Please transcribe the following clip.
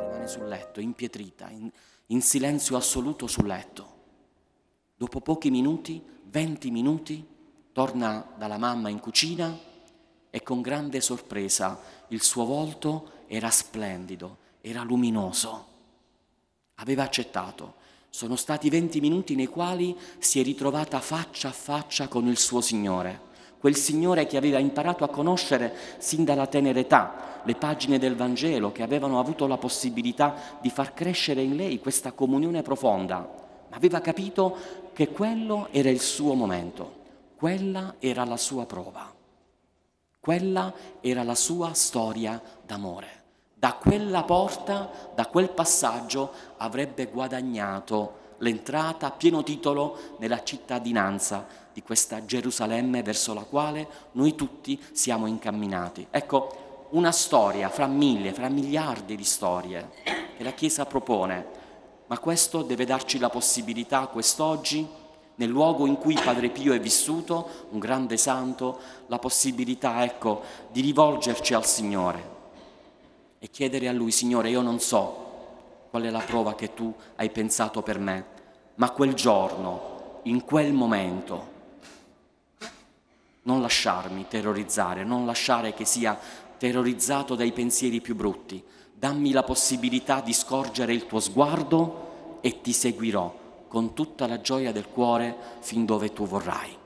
Rimane sul letto, impietrita, in, in silenzio assoluto sul letto. Dopo pochi minuti, venti minuti, torna dalla mamma in cucina e con grande sorpresa il suo volto era splendido, era luminoso. Aveva accettato. Sono stati venti minuti nei quali si è ritrovata faccia a faccia con il suo Signore, quel Signore che aveva imparato a conoscere sin dalla tenera età le pagine del Vangelo, che avevano avuto la possibilità di far crescere in lei questa comunione profonda, ma aveva capito che quello era il suo momento, quella era la sua prova, quella era la sua storia d'amore. Da quella porta, da quel passaggio, avrebbe guadagnato l'entrata a pieno titolo nella cittadinanza di questa Gerusalemme verso la quale noi tutti siamo incamminati. Ecco, una storia fra mille, fra miliardi di storie che la Chiesa propone, ma questo deve darci la possibilità quest'oggi, nel luogo in cui Padre Pio è vissuto, un grande santo, la possibilità, ecco, di rivolgerci al Signore e chiedere a Lui, Signore, io non so qual è la prova che tu hai pensato per me, ma quel giorno, in quel momento, non lasciarmi terrorizzare, non lasciare che sia terrorizzato dai pensieri più brutti. Dammi la possibilità di scorgere il tuo sguardo e ti seguirò con tutta la gioia del cuore fin dove tu vorrai.